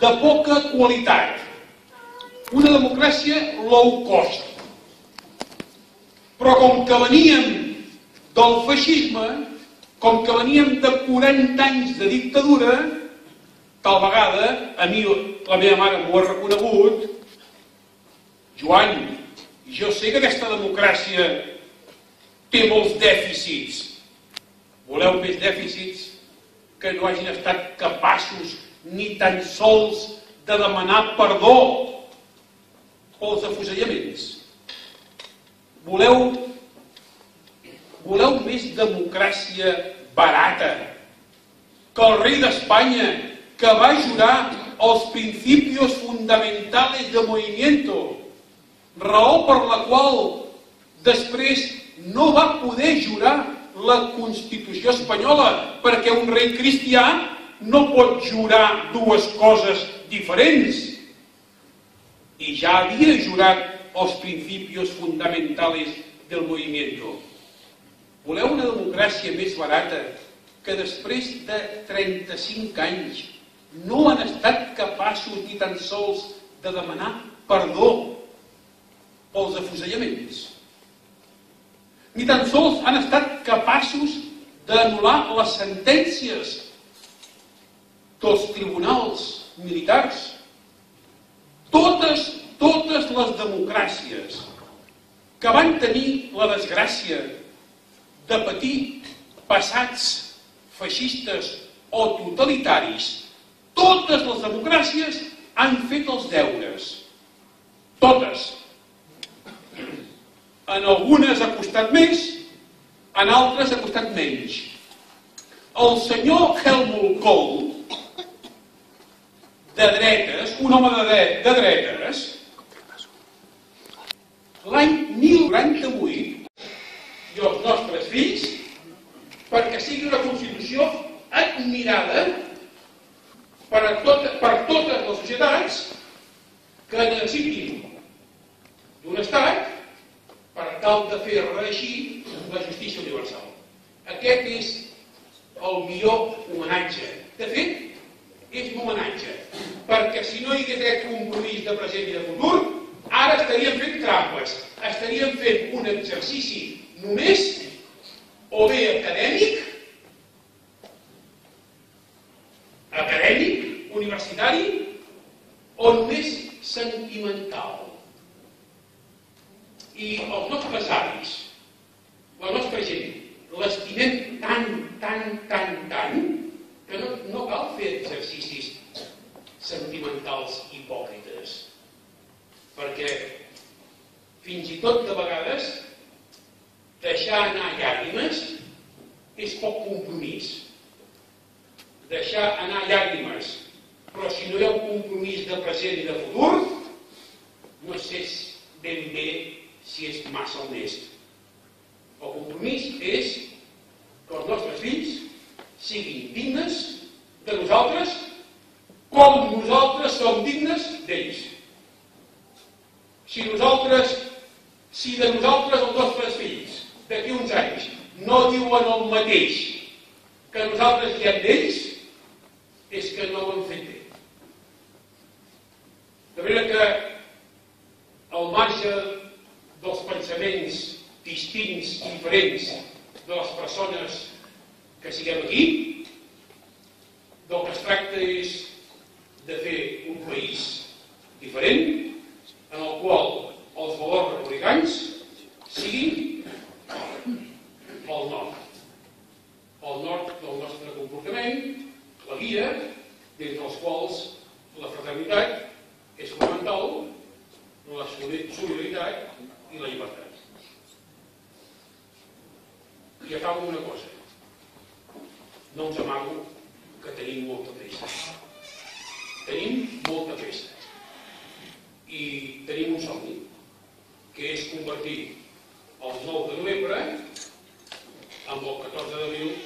de poca qualitat. Una democràcia low cost. Però com que veníem del feixisme, com que veníem de 40 anys de dictadura, tal vegada, a mi la meva mare m'ho ha reconegut, Joan, jo sé que aquesta democràcia té molts dèficits. Voleu més dèficits? Que no hagin estat capaços ni tan sols de demanar perdó pels afusellaments. Voleu, voleu més democràcia barata que el rei d'Espanya que va jurar els principios fundamentales de movimiento, raó per la qual després no va poder jurar la Constitució espanyola perquè un rei cristià no pot jurar dues coses diferents. I ja havia jurat els principios fundamentales del movimiento. Voleu una democràcia més barata que després de 35 anys no han estat capaços ni tan sols de demanar perdó pels afusellaments. Ni tan sols han estat capaços d'anul·lar les sentències dels tribunals militars. Totes, totes les democràcies que van tenir la desgràcia de patir passats feixistes o totalitaris, totes les democràcies han fet els deures. Totes. En algunes ha costat més, en altres ha costat menys. El senyor Helmut Kohl, de dretes, un home de, dret, de dretes, l'any 1098, i els nostres fills, perquè sigui una Constitució admirada per, a tot, per totes les societats que necessitin d'un estat per tal de fer reeixir la justícia universal. Aquest és el millor homenatge. De fet, és un homenatge, perquè si no hi hagués aquest compromís de present i de futur, ara estaríem fent trampes, estaríem fent un exercici només o bé acadèmic, acadèmic, universitari, o només sentimental. I els nostres avis, la nostra gent, l'estimem tant, tant, tant, tant, que no, no cal fer exercicis sentimentals hipòcrites. Perquè fins i tot de vegades deixar anar llàgrimes és poc compromís. Deixar anar llàgrimes, però si no hi ha un compromís de present i de futur, no sé ben bé si és massa honest. El compromís és que els nostres fills siguin dignes de nosaltres com nosaltres som dignes d'ells. Si nosaltres, si de nosaltres els nostres fills d'aquí uns anys no diuen el mateix que nosaltres diem d'ells, és que no ho hem fet bé. De manera que al marge dels pensaments distints diferents de les persones que siguem aquí, del que es tracta és de fer un país diferent en el qual els valors republicans siguin nord. El nord del nostre comportament, la guia, d'entre els quals la fraternitat és fonamental, la solidaritat i la llibertat. I acabo una cosa. No us amago que tenim molta pressa. Tenim molta pressa. I tenim un somni, que és convertir el 9 de novembre a 14 de abril,